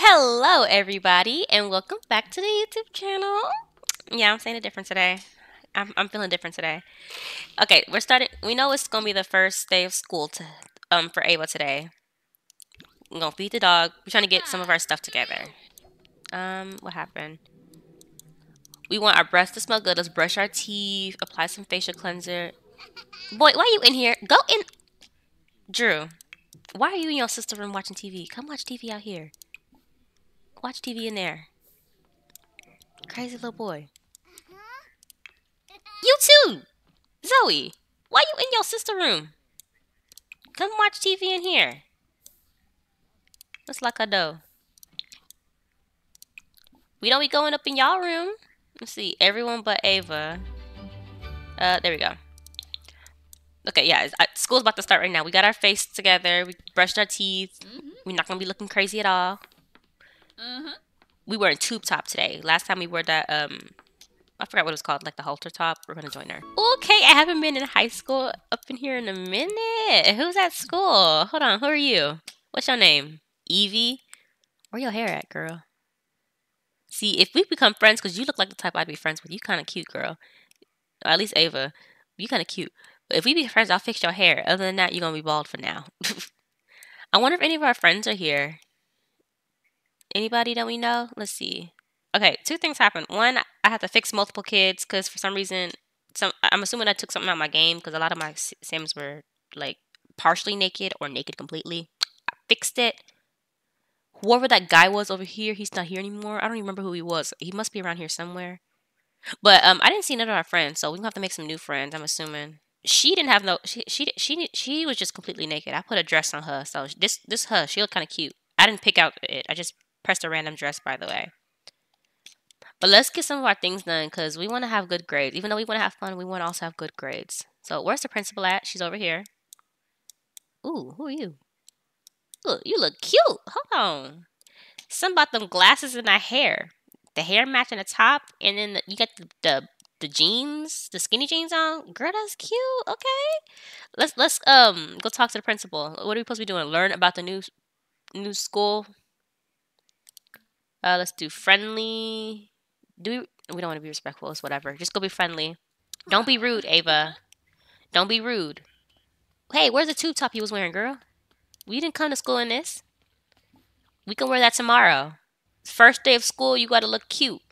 Hello, everybody, and welcome back to the YouTube channel. Yeah, I'm saying it different today. I'm, I'm feeling different today. Okay, we're starting. We know it's gonna be the first day of school to um for Ava today. We're gonna feed the dog. We're trying to get some of our stuff together. Um, what happened? We want our breath to smell good. Let's brush our teeth. Apply some facial cleanser. Boy, why are you in here? Go in. Drew, why are you in your sister room watching TV? Come watch TV out here. Watch TV in there. Crazy little boy. You too! Zoe, why you in your sister room? Come watch TV in here. Looks like a dough. We don't be going up in y'all room. Let's see. Everyone but Ava. Uh, there we go. Okay, yeah, uh, school's about to start right now. We got our face together. We brushed our teeth. We're not gonna be looking crazy at all. We were in tube top today. Last time we wore that, um, I forgot what it was called, like the halter top. We're gonna join her. Okay, I haven't been in high school up in here in a minute. Who's at school? Hold on, who are you? What's your name? Evie? Where your hair at, girl? See, if we become friends, because you look like the type I'd be friends with. You kind of cute, girl. Or at least Ava. You kind of cute. But if we be friends, I'll fix your hair. Other than that, you're gonna be bald for now. I wonder if any of our friends are here. Anybody that we know? Let's see. Okay, two things happened. One, I had to fix multiple kids because for some reason, some I'm assuming I took something out of my game because a lot of my Sims were like partially naked or naked completely. I fixed it. Whoever that guy was over here, he's not here anymore. I don't even remember who he was. He must be around here somewhere. But um, I didn't see none of our friends, so we're gonna have to make some new friends. I'm assuming she didn't have no. She she she she was just completely naked. I put a dress on her, so this this her. She looked kind of cute. I didn't pick out it. I just pressed a random dress, by the way. But let's get some of our things done because we want to have good grades. Even though we want to have fun, we want to also have good grades. So where's the principal at? She's over here. Ooh, who are you? Look, you look cute. Hold on. Something about them glasses and that hair. The hair matching the top, and then the, you got the, the the jeans, the skinny jeans on. Girl, that's cute. Okay, let's let's um go talk to the principal. What are we supposed to be doing? Learn about the new new school. Uh, let's do friendly. Do we? We don't want to be respectful. It's whatever. Just go be friendly. Don't be rude, Ava. Don't be rude. Hey, where's the tube top you was wearing, girl? We didn't come to school in this. We can wear that tomorrow. First day of school, you gotta look cute.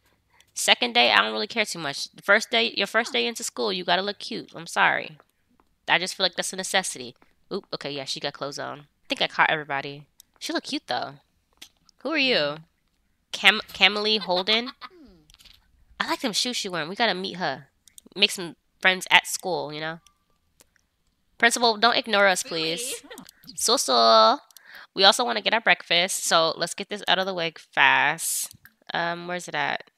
Second day, I don't really care too much. The first day, your first day into school, you gotta look cute. I'm sorry. I just feel like that's a necessity. Oop, okay, yeah, she got clothes on. I think I caught everybody. She look cute though. Who are you? Cam Camille Holden? I like them shoes she wearing. We gotta meet her. Make some friends at school, you know? Principal, don't ignore us, please. So so. We also want to get our breakfast, so let's get this out of the way fast. Um, where's it at?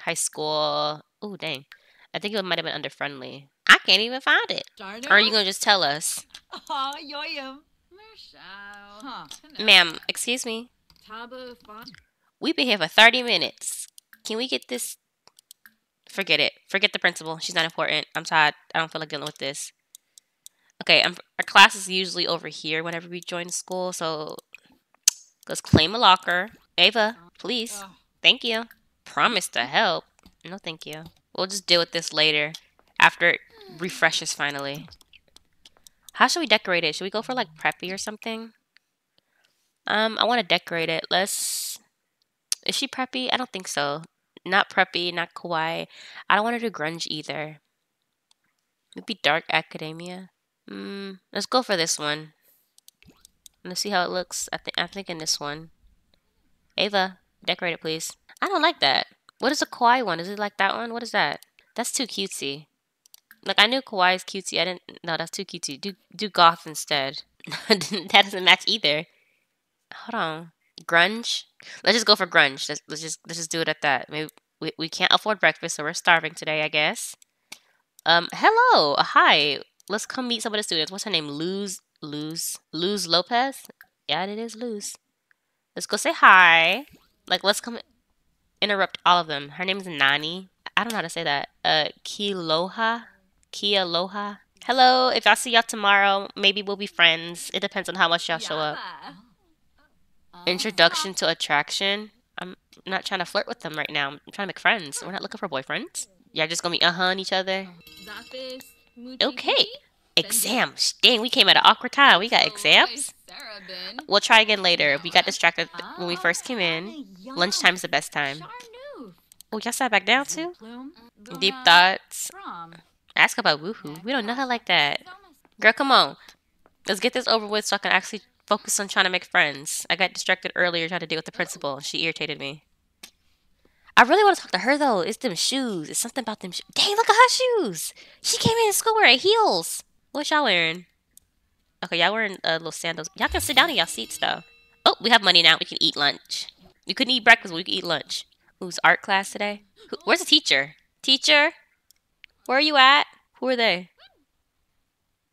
High school. Oh dang. I think it might have been under friendly. I can't even find it. Darn Or are you gonna just tell us? Aw, yo. Huh. Ma'am, excuse me. We've been here for 30 minutes. Can we get this? Forget it. Forget the principal. She's not important. I'm tired. I don't feel like dealing with this. Okay, um, our class is usually over here whenever we join school, so let's claim a locker. Ava, please. Thank you. Promise to help. No, thank you. We'll just deal with this later after it refreshes finally. How should we decorate it? Should we go for like preppy or something? Um, I want to decorate it. Let's. Is she preppy? I don't think so. Not preppy, not kawaii. I don't want her to grunge either. Maybe dark academia. Mm, let's go for this one. Let's see how it looks. I think I'm thinking this one. Ava, decorate it, please. I don't like that. What is a kawaii one? Is it like that one? What is that? That's too cutesy. Like I knew kawaii is cutesy. I didn't. No, that's too cutesy. Do do goth instead. that doesn't match either. Hold on. Grunge. Let's just go for grunge. Let's, let's just let's just do it at that. Maybe we, we can't afford breakfast, so we're starving today, I guess. Um, hello, hi. Let's come meet some of the students. What's her name? Luz Luz Luz Lopez. Yeah, it is Luz. Let's go say hi. Like, let's come interrupt all of them. Her name is Nani. I don't know how to say that. Uh, Kiloha, Kia Loha. Hello. If I see y'all tomorrow, maybe we'll be friends. It depends on how much y'all show up. Introduction to attraction. I'm not trying to flirt with them right now. I'm trying to make friends. We're not looking for boyfriends. Y'all just gonna be uh huh on each other. Okay. Exams. Dang, we came at an awkward time. We got exams. We'll try again later. We got distracted when we first came in. Lunchtime's the best time. Oh, y'all sat back down too? Deep thoughts. Ask about woohoo. We don't know her like that. Girl, come on. Let's get this over with so I can actually focus on trying to make friends. I got distracted earlier trying to deal with the principal, and she irritated me. I really want to talk to her though. It's them shoes. It's something about them shoes. Dang, look at her shoes. She came in school wearing heels. What y'all wearing? Okay, y'all wearing uh, little sandals. Y'all can sit down in y'all seats though. Oh, we have money now. We can eat lunch. We couldn't eat breakfast, but we can eat lunch. Who's art class today? Who, where's the teacher? Teacher? Where are you at? Who are they?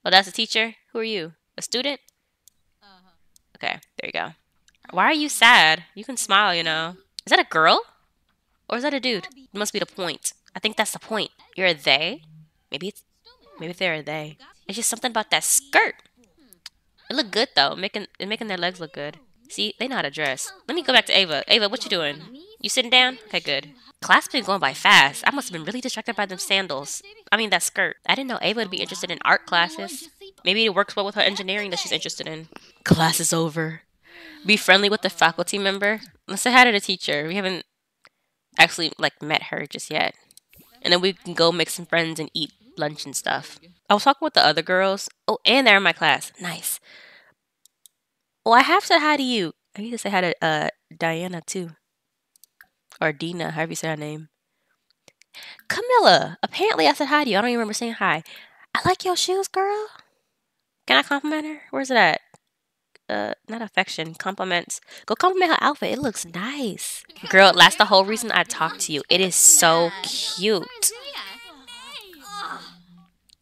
Oh, that's a teacher. Who are you? A student? Okay, there you go. Why are you sad? You can smile, you know. Is that a girl? Or is that a dude? It must be the point. I think that's the point. You're a they? Maybe it's maybe they're a they. It's just something about that skirt. It look good though, making making their legs look good. See, they know how to dress. Let me go back to Ava. Ava, what you doing? You sitting down? Okay, good. Class been going by fast. I must have been really distracted by them sandals. I mean that skirt. I didn't know Ava would be interested in art classes. Maybe it works well with her engineering that she's interested in. Class is over. Be friendly with the faculty member. Let's say hi to the teacher. We haven't actually like met her just yet. And then we can go make some friends and eat lunch and stuff. I was talking with the other girls. Oh, and they're in my class. Nice. Oh, I have said hi to you. I need to say hi to uh Diana too. Or Dina, however you say her name. Camilla. Apparently I said hi to you. I don't even remember saying hi. I like your shoes, girl. Can I compliment her? Where's it at? Uh, not affection, compliments. Go compliment her outfit. It looks nice. Girl, that's the whole reason I talked to you. It is so cute.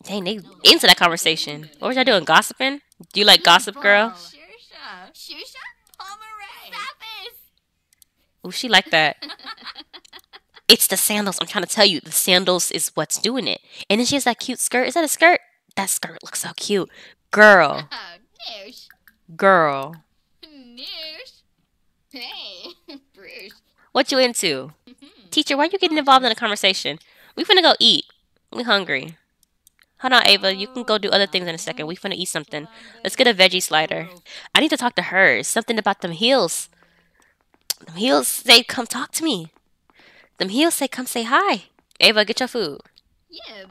Dang, they into that conversation. What was y'all doing? Gossiping? Do you like gossip, girl? Ooh, she like that. It's the sandals. I'm trying to tell you, the sandals is what's doing it. And then she has that cute skirt. Is that a skirt? That skirt looks so cute. Girl. Girl. What you into? Teacher, why are you getting involved in the conversation? We finna go eat. We hungry. Hold on, Ava. You can go do other things in a second. We finna eat something. Let's get a veggie slider. I need to talk to her. Something about them heels. Them heels say, come talk to me. Them heels say, come say hi. Ava, get your food. Yeah,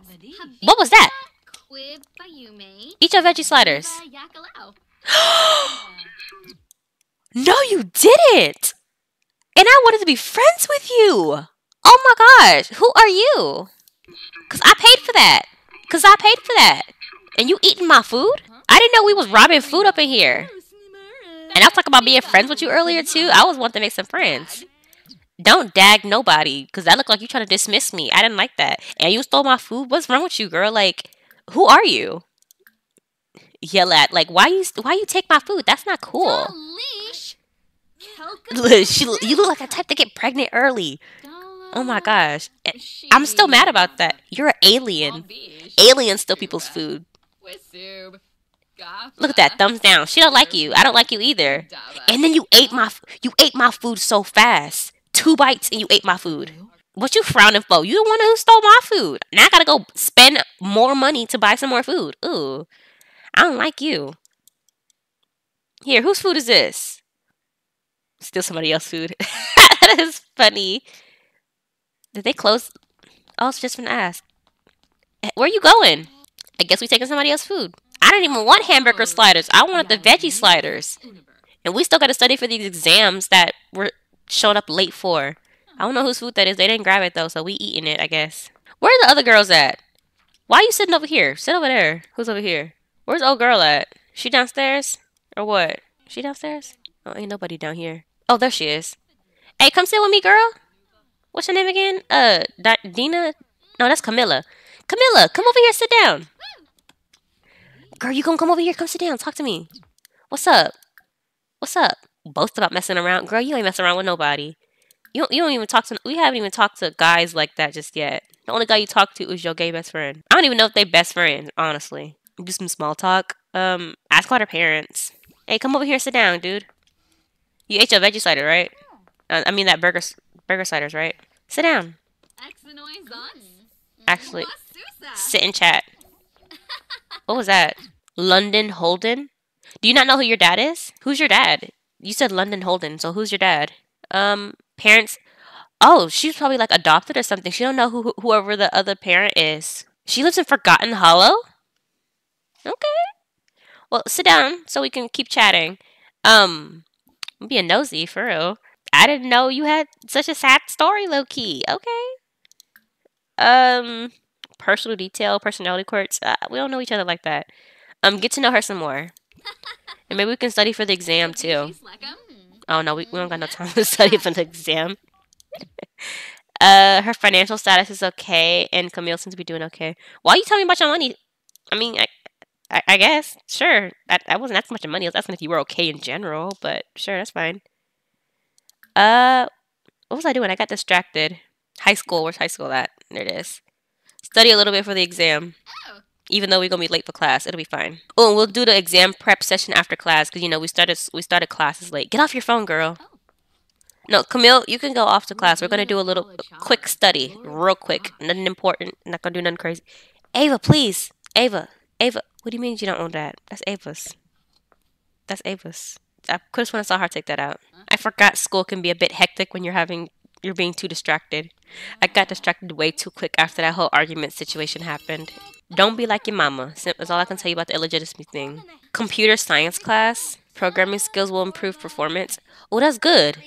What was that? Eat your veggie sliders. No, you didn't. And I wanted to be friends with you. Oh my gosh. Who are you? Because I paid for that. Because I paid for that. And you eating my food? I didn't know we was robbing food up in here. And I was talking about being friends with you earlier too. I was wanting to make some friends. Don't dag nobody, because that looked like you trying to dismiss me. I didn't like that. And you stole my food. What's wrong with you, girl? Like, who are you? Yell at like why you why you take my food? That's not cool. She, you look like a type to get pregnant early. Oh my gosh. Eh, I'm still mad about that. You're an alien. Aliens steal people's food. Look at that thumbs down. She don't like you. I don't like you either. And then you ate my you ate my food so fast. Two bites and you ate my food. What you frowning for? You the one who stole my food. Now I gotta go spend more money to buy some more food. Ooh, I don't like you. Here, whose food is this? Steal somebody else's food. that is funny. Did they close? I was just gonna ask. Eh, Where you going? I guess we taking somebody else's food. I didn't even want hamburger sliders. I wanted the veggie sliders. And we still got to study for these exams that we're showing up late for. I don't know whose food that is. They didn't grab it though, so we eating it, I guess. Where are the other girls at? Why are you sitting over here? Sit over there. Who's over here? Where's old girl at? She downstairs? Or what? She downstairs? Oh, ain't nobody down here. Oh, there she is. Hey, come sit with me, girl. What's your name again? Uh, Di- Dina? No, that's Camilla. Camilla, come over here, sit down. Girl, you gonna come over here? Come sit down. Talk to me. What's up? What's up? Boast about messing around, girl. You ain't messing around with nobody. You don't, you don't even talk to. We haven't even talked to guys like that just yet. The only guy you talk to is your gay best friend. I don't even know if they best friends, honestly. Do some small talk. Um, ask about her parents. Hey, come over here, sit down, dude. You ate your veggie cider, right? Uh, I mean that burger burger ciders, right? Sit down. Actually, sit and chat. What was that? London Holden? Do you not know who your dad is? Who's your dad? You said London Holden, so who's your dad? Um, parents. Oh, she's probably like adopted or something. She don't know who whoever the other parent is. She lives in Forgotten Hollow. Okay. Well, sit down so we can keep chatting. Um, I'm being nosy for real. I didn't know you had such a sad story, low key. Okay. Um, personal detail, personality quirks. Uh, we don't know each other like that. Um, get to know her some more, and maybe we can study for the exam too. Oh no, we, we don't got no time to study for the exam. uh, her financial status is okay, and Camille seems to be doing okay. Why are you telling me about your money? I mean, I, I, I guess sure. I, I wasn't asking much of money. I was asking if you were okay in general, but sure, that's fine. Uh, what was I doing? I got distracted. High school. Where's high school at? There it is. Study a little bit for the exam. Even though we're gonna be late for class, it'll be fine. Oh, and we'll do the exam prep session after class because you know we started we started classes late. Get off your phone, girl. No, Camille, you can go off to class. We're gonna do a little quick study, real quick. Nothing important. Not gonna do nothing crazy. Ava, please. Ava, Ava. What do you mean you don't own that? That's Ava's. That's Ava's. I could have sworn I saw her take that out. I forgot school can be a bit hectic when you're having you're being too distracted. I got distracted way too quick after that whole argument situation happened. Don't be like your mama. That's all I can tell you about the illegitimacy thing. Computer science class. Programming skills will improve performance. Oh, that's good.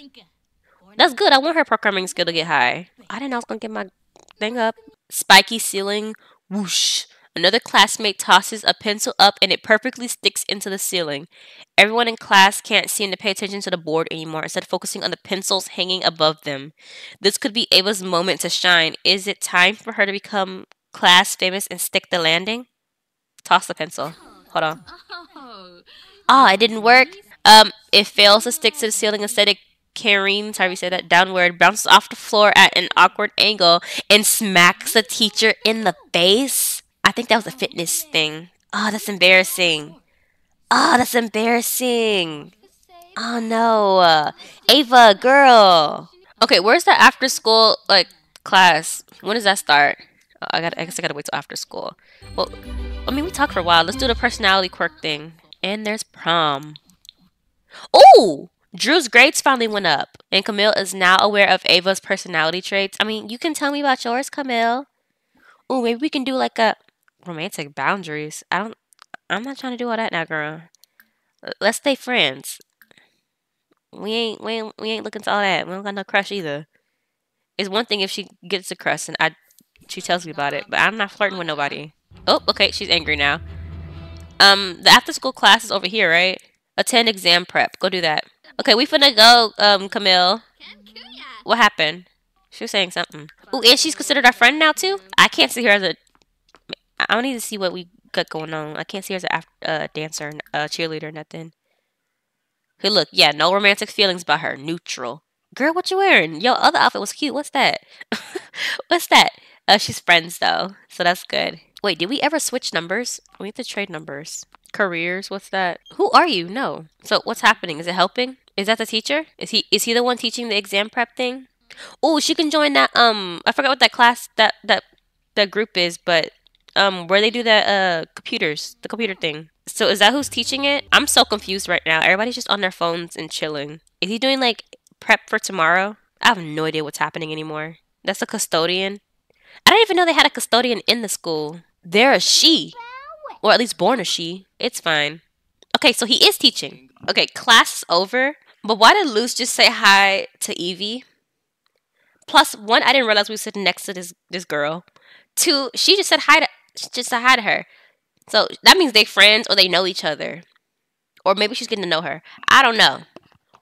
That's good. I want her programming skill to get high. I didn't know I was going to get my thing up. Spiky ceiling. Whoosh. Another classmate tosses a pencil up and it perfectly sticks into the ceiling. Everyone in class can't seem to pay attention to the board anymore, instead focusing on the pencils hanging above them. This could be Ava's moment to shine. Is it time for her to become class famous and stick the landing? Toss the pencil. Hold on. Ah, oh, it didn't work. Um, it fails to stick to the ceiling instead it careens, however you say that, downward, bounces off the floor at an awkward angle, and smacks the teacher in the face. I think that was a fitness thing. Oh, that's embarrassing. Oh, that's embarrassing. Oh no. Ava, girl. Okay, where's the after school like class? When does that start? I got I guess I gotta wait till after school. Well I mean we talked for a while. Let's do the personality quirk thing. And there's prom. Oh! Drew's grades finally went up, and Camille is now aware of Ava's personality traits. I mean, you can tell me about yours, Camille. Oh, maybe we can do like a romantic boundaries. I don't. I'm not trying to do all that now, girl. Let's stay friends. We ain't we ain't we ain't looking to all that. We don't got no crush either. It's one thing if she gets a crush and I she tells me about it, but I'm not flirting with nobody. Oh, okay, she's angry now. Um, the after school class is over here, right? Attend exam prep. Go do that. Okay, we finna go, um, Camille. What happened? She was saying something. Oh, and she's considered our friend now too. I can't see her as a I don't need to see what we got going on. I can't see her as a uh, dancer, a uh, cheerleader, nothing. Hey, look, yeah, no romantic feelings about her. Neutral. Girl, what you wearing? Your other outfit was cute. What's that? What's that? Uh, she's friends though, so that's good. Wait, did we ever switch numbers? We have to trade numbers. Careers, what's that? Who are you? No. So what's happening? Is it helping? Is that the teacher? Is he is he the one teaching the exam prep thing? Oh, she can join that um I forgot what that class that that that group is, but um where they do that uh computers, the computer thing. So is that who's teaching it? I'm so confused right now. Everybody's just on their phones and chilling. Is he doing like prep for tomorrow? I have no idea what's happening anymore. That's a custodian. I didn't even know they had a custodian in the school. They're a she. Or at least born a she. It's fine. Okay, so he is teaching. Okay, class is over. But why did Luce just say hi to Evie? Plus, one, I didn't realize we were sitting next to this this girl. Two, she just said hi to just said hi to her. So that means they friends or they know each other. Or maybe she's getting to know her. I don't know.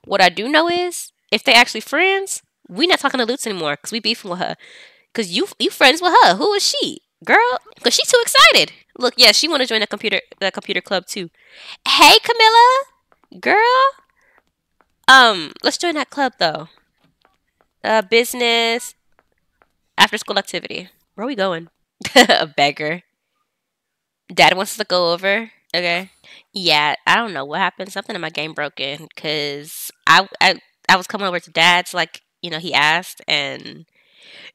What I do know is if they actually friends, we not talking to Lutz anymore because we beefing with her. Cause you you friends with her. Who is she? Girl, cause she's too excited. Look, yeah, she want to join the computer the computer club too. Hey, Camilla, girl. Um, let's join that club though. Uh, business, after school activity. Where are we going? a beggar. Dad wants to go over. Okay. Yeah, I don't know what happened. Something in my game broken because I, I I was coming over to dad's like you know he asked and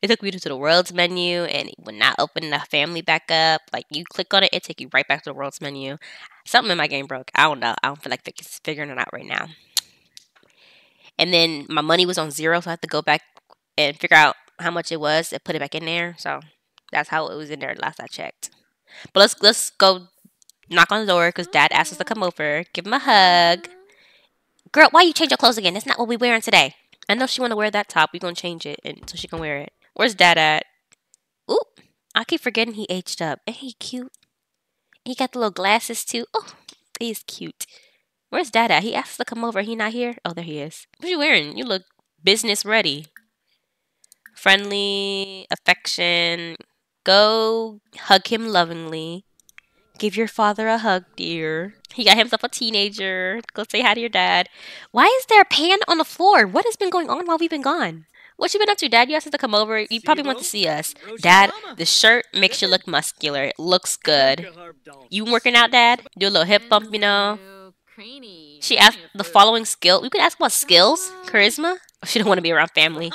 it took me to the world's menu and it would not open the family back up. Like you click on it, it take you right back to the world's menu. Something in my game broke. I don't know. I don't feel like figuring it out right now. And then my money was on zero, so I had to go back and figure out how much it was and put it back in there. So that's how it was in there last I checked. But let's let's go knock on the door because dad asked us to come over. Give him a hug. Girl, why you change your clothes again? That's not what we're wearing today. I know she want to wear that top. We gonna change it and so she can wear it. Where's dad at? Oop, I keep forgetting he aged up. Ain't he cute? He got the little glasses too. Oh, he's cute. Where's dad at? He asked to come over. He not here? Oh, there he is. What you wearing? You look business ready. Friendly, affection. Go hug him lovingly. Give your father a hug, dear. He got himself a teenager. Go say hi to your dad. Why is there a pan on the floor? What has been going on while we've been gone? What you been up to, Dad? You asked us to come over. You probably want to see us. Dad, the shirt makes you look muscular. It looks good. You working out, Dad? Do a little hip bump, you know? She asked the following skill. We could ask about skills. Charisma? She don't want to be around family.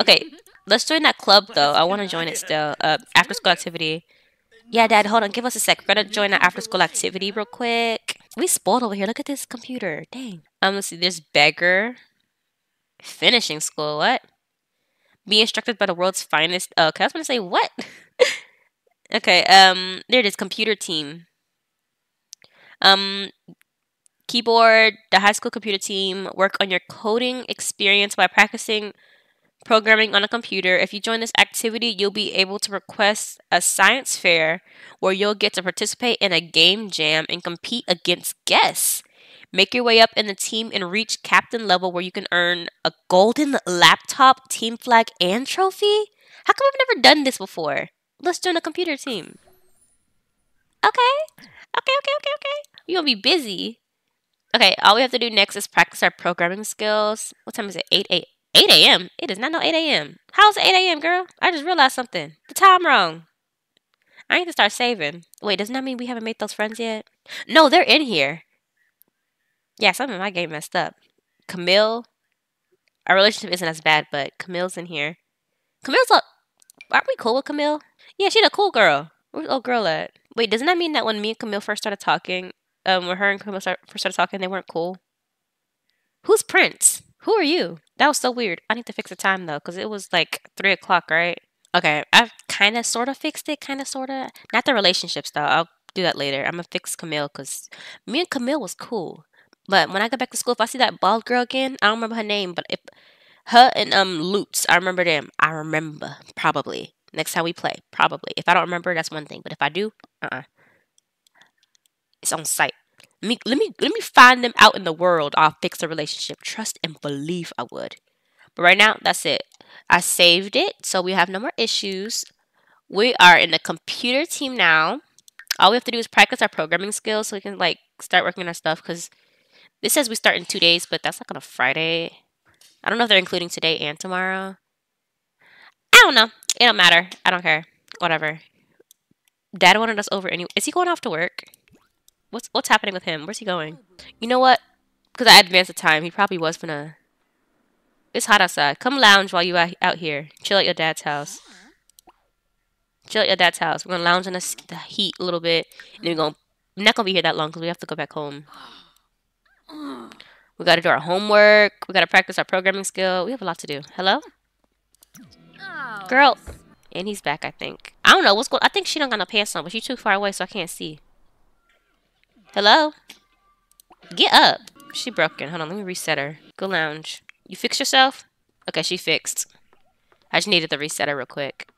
Okay, let's join that club, though. I want to join it still. Uh, after school activity. Yeah, Dad, hold on. Give us a sec. We're gonna join the after school activity real quick. We spoiled over here. Look at this computer. Dang. Um, let's see. There's beggar. Finishing school. What? Be instructed by the world's finest. Oh, okay, I was gonna say what? okay. Um, there it is. Computer team. Um, keyboard. The high school computer team work on your coding experience by practicing programming on a computer. If you join this activity, you'll be able to request a science fair where you'll get to participate in a game jam and compete against guests. Make your way up in the team and reach captain level where you can earn a golden laptop, team flag, and trophy. How come I've never done this before? Let's join a computer team. Okay. Okay, okay, okay, okay. You're gonna be busy. Okay, all we have to do next is practice our programming skills. What time is it? 8 8 8 a.m. It is not no 8 a.m. How's it 8 a.m., girl? I just realized something. The time wrong. I need to start saving. Wait, doesn't that mean we haven't made those friends yet? No, they're in here. Yeah, something in my game messed up. Camille. Our relationship isn't as bad, but Camille's in here. Camille's up. Aren't we cool with Camille? Yeah, she's a cool girl. Where's old girl at? Wait, doesn't that mean that when me and Camille first started talking, um, when her and Camille start, first started talking, they weren't cool? Who's Prince? Who are you? That was so weird. I need to fix the time though, because it was like three o'clock, right? Okay, I've kind of sort of fixed it, kind of sort of. Not the relationships though. I'll do that later. I'm gonna fix Camille because me and Camille was cool. But when I go back to school, if I see that bald girl again, I don't remember her name, but if her and um Lutz, I remember them. I remember probably next time we play, probably. If I don't remember, that's one thing. But if I do, uh, uh it's on site. Let me let me let me find them out in the world. I'll fix the relationship. Trust and believe I would. But right now, that's it. I saved it, so we have no more issues. We are in the computer team now. All we have to do is practice our programming skills so we can like start working on our stuff because this says we start in two days, but that's like on a Friday. I don't know if they're including today and tomorrow. I don't know. It don't matter. I don't care. Whatever. Dad wanted us over anyway. Is he going off to work? What's what's happening with him? Where's he going? You know what? Because I advanced the time. He probably was gonna. It's hot outside. Come lounge while you out out here. Chill at your dad's house. Chill at your dad's house. We're gonna lounge in the, heat a little bit, and then we're gonna. Not gonna be here that long because we have to go back home. We gotta do our homework. We gotta practice our programming skill. We have a lot to do. Hello? Girl. And he's back, I think. I don't know what's going I think she don't got no pants on, but she's too far away so I can't see. Hello? Get up. She broken. Hold on, let me reset her. Go lounge. You fix yourself? Okay, she fixed. I just needed to reset her real quick.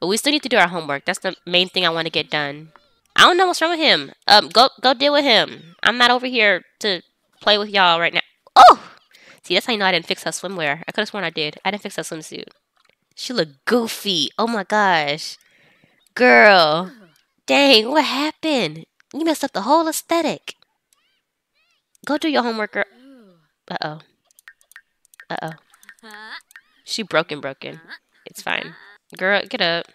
But we still need to do our homework. That's the main thing I want to get done. I don't know what's wrong with him. Um, go go deal with him. I'm not over here to play with y'all right now. Oh! See, that's how you know I didn't fix her swimwear. I could have sworn I did. I didn't fix her swimsuit. She looked goofy. Oh my gosh. Girl. Dang, what happened? You messed up the whole aesthetic. Go do your homework, girl. Uh-oh. Uh-oh. Uh-huh. She broken, broken. Uh-huh. It's fine. Girl, get up.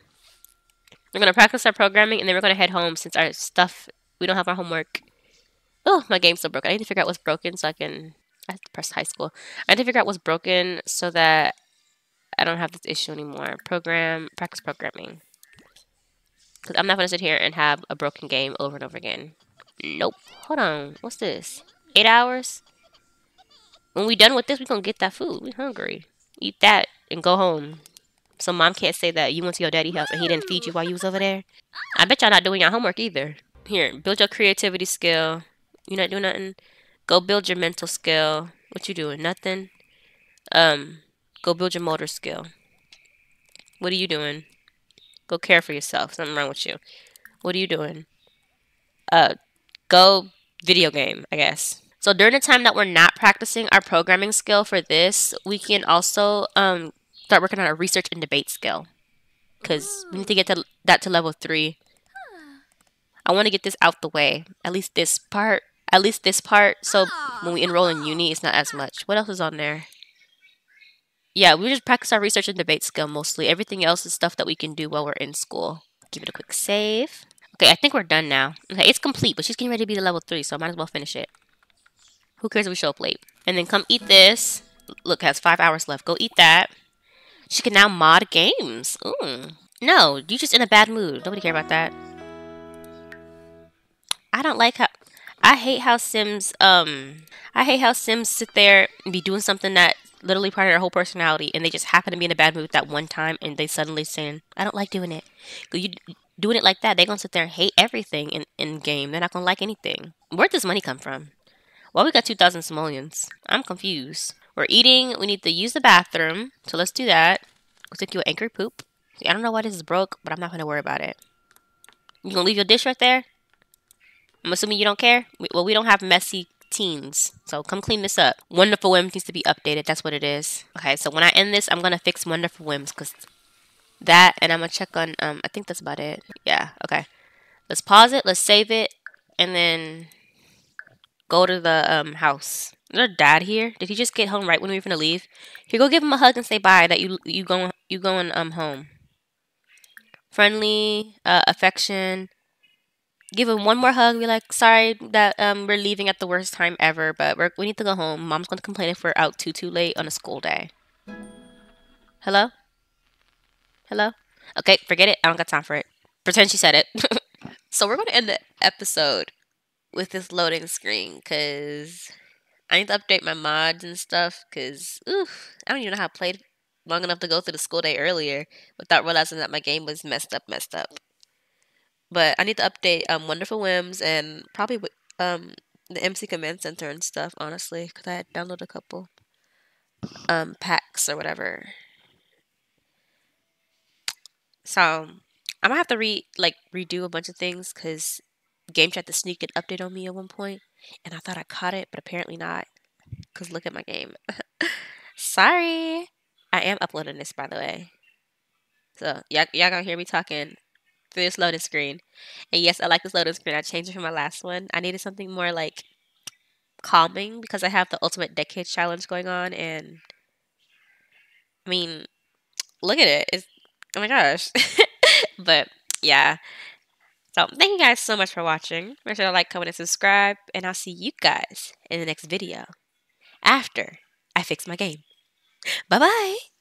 We're going to practice our programming, and then we're going to head home since our stuff We don't have our homework. Oh, my game's still broken. I need to figure out what's broken so I can. I have to press high school. I need to figure out what's broken so that I don't have this issue anymore. Program, practice programming. Because I'm not going to sit here and have a broken game over and over again. Nope. Hold on. What's this? Eight hours? When we done with this, we going to get that food. We hungry. Eat that and go home. So mom can't say that you went to your daddy's house and he didn't feed you while you was over there. I bet y'all not doing your homework either. Here, build your creativity skill. You not doing nothing? Go build your mental skill. What you doing? Nothing? Um, go build your motor skill. What are you doing? Go care for yourself. Something wrong with you. What are you doing? Uh, go video game, I guess. So during the time that we're not practicing our programming skill for this, we can also um, start working on our research and debate skill. Because we need to get to that to level 3. I want to get this out the way. At least this part. At least this part. So when we enroll in uni, it's not as much. What else is on there? Yeah, we just practice our research and debate skill mostly. Everything else is stuff that we can do while we're in school. Give it a quick save. Okay, I think we're done now. Okay, it's complete, but she's getting ready to be the level 3, so I might as well finish it. Who cares if we show up late? And then come eat this. Look, has five hours left. Go eat that. She can now mod games. Ooh. No, you are just in a bad mood. Nobody care about that. I don't like how... I hate how Sims, um... I hate how Sims sit there and be doing something that literally part of their whole personality and they just happen to be in a bad mood that one time and they suddenly saying, I don't like doing it. You doing it like that, they're gonna sit there and hate everything in, in game. They're not gonna like anything. Where'd this money come from? Well, we got 2,000 simoleons. I'm confused. We're eating. We need to use the bathroom. So let's do that. We'll take you an angry poop. I don't know why this is broke, but I'm not to worry about it. You gonna leave your dish right there? I'm assuming you don't care? We, well, we don't have messy teens. So come clean this up. Wonderful Whims needs to be updated. That's what it is. Okay, so when I end this, I'm going to fix Wonderful Whims because that and I'm going to check on, um, I think that's about it. Yeah, okay. Let's pause it. Let's save it. And then go to the um house. Is there dad here? Did he just get home right when we were gonna leave? Here, go give him a hug and say bye. That you you going you going um home. Friendly, uh, affection. Give him one more hug. Be like, sorry that um we're leaving at the worst time ever, but we're, we need to go home. Mom's gonna complain if we're out too too late on a school day. Hello. Hello. Okay, forget it. I don't got time for it. Pretend she said it. so we're gonna end the episode with this loading screen because I need to update my mods and stuff because oof, I don't even know how I played long enough to go through the school day earlier without realizing that my game was messed up, messed up. But I need to update um, Wonderful Whims and probably um, the MC Command Center and stuff, honestly, because I had downloaded a couple um, packs or whatever. So I'm gonna have to re like redo a bunch of things because Game tried to sneak an update on me at one point, and I thought I caught it, but apparently not. Because look at my game. Sorry. I am uploading this, by the way. So, y'all, y'all gonna hear me talking through this loading screen. And yes, I like this loading screen. I changed it from my last one. I needed something more, like, calming because I have the Ultimate Decade Challenge going on, and... I mean, look at it. It's, oh my gosh. but, yeah. So thank you guys so much for watching. Make sure to like, comment, and subscribe. And I'll see you guys in the next video after I fix my game. Bye-bye.